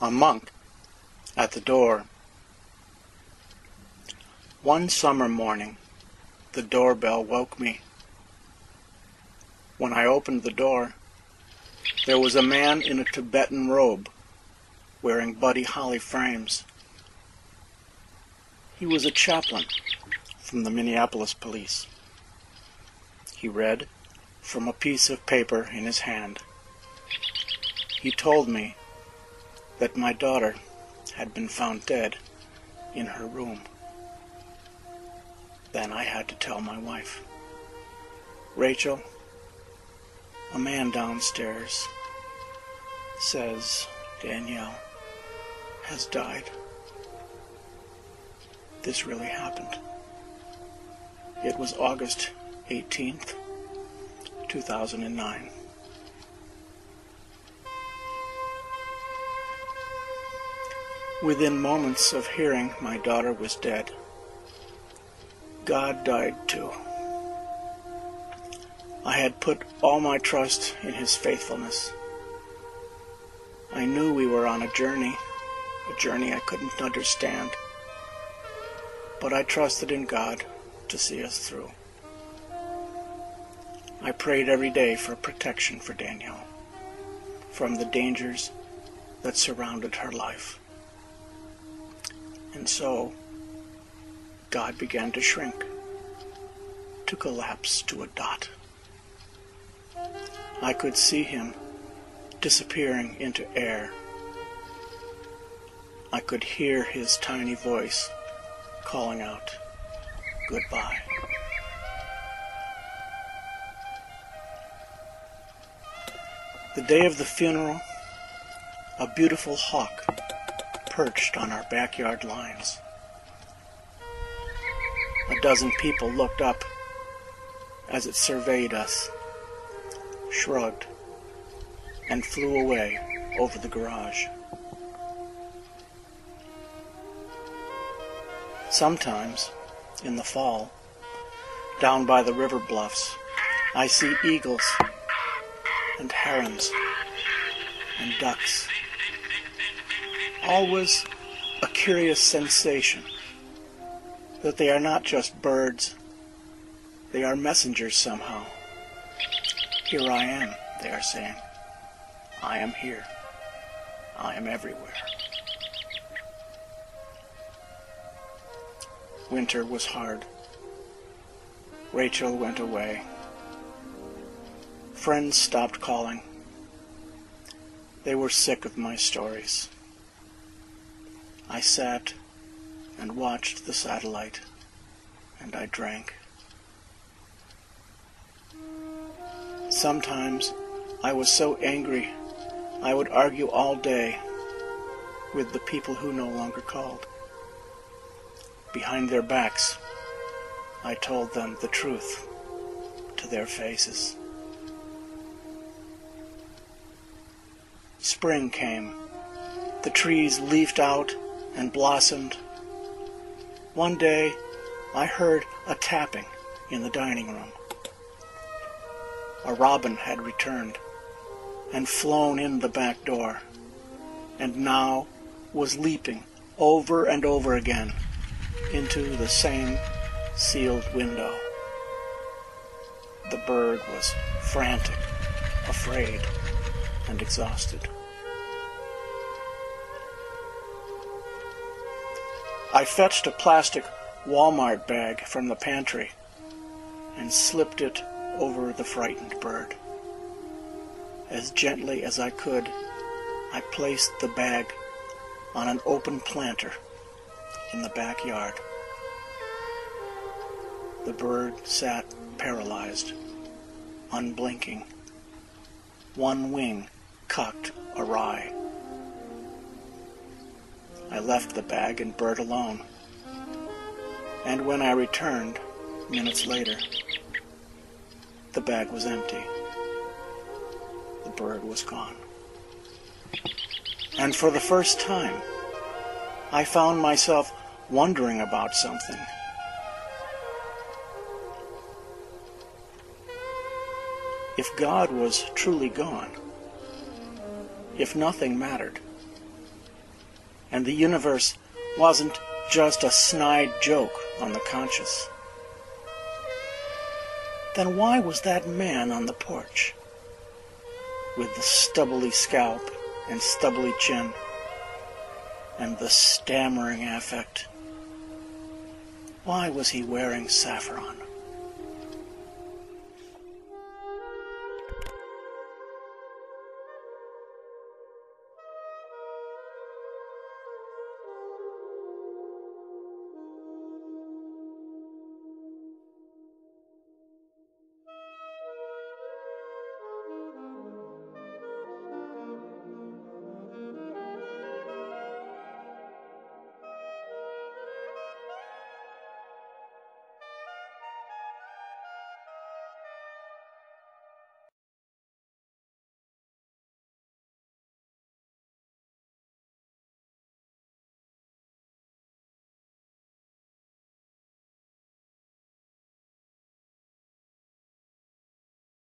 a monk at the door. One summer morning, the doorbell woke me. When I opened the door, there was a man in a Tibetan robe, wearing Buddy Holly frames. He was a chaplain from the Minneapolis police. He read from a piece of paper in his hand. He told me that my daughter had been found dead in her room. Then I had to tell my wife. Rachel, a man downstairs says Danielle has died. This really happened. It was August 18th, 2009. Within moments of hearing my daughter was dead, God died too. I had put all my trust in His faithfulness. I knew we were on a journey, a journey I couldn't understand, but I trusted in God to see us through. I prayed every day for protection for Danielle from the dangers that surrounded her life. And so, God began to shrink, to collapse to a dot. I could see him disappearing into air. I could hear his tiny voice calling out, Goodbye. The day of the funeral, a beautiful hawk perched on our backyard lines. A dozen people looked up as it surveyed us, shrugged, and flew away over the garage. Sometimes, in the fall, down by the river bluffs, I see eagles and herons and ducks. Always a curious sensation that they are not just birds, they are messengers somehow. Here I am, they are saying. I am here. I am everywhere. Winter was hard. Rachel went away. Friends stopped calling. They were sick of my stories. I sat and watched the satellite, and I drank. Sometimes I was so angry I would argue all day with the people who no longer called. Behind their backs, I told them the truth to their faces. Spring came. The trees leafed out and blossomed. One day, I heard a tapping in the dining room. A robin had returned and flown in the back door, and now was leaping over and over again into the same sealed window. The bird was frantic, afraid, and exhausted. I fetched a plastic Walmart bag from the pantry and slipped it over the frightened bird. As gently as I could, I placed the bag on an open planter in the backyard. The bird sat paralyzed, unblinking, one wing cocked awry. I left the bag and bird alone. And when I returned, minutes later, the bag was empty. The bird was gone. And for the first time, I found myself wondering about something. If God was truly gone, if nothing mattered, and the universe wasn't just a snide joke on the conscious. Then why was that man on the porch? With the stubbly scalp and stubbly chin, and the stammering affect. Why was he wearing saffron?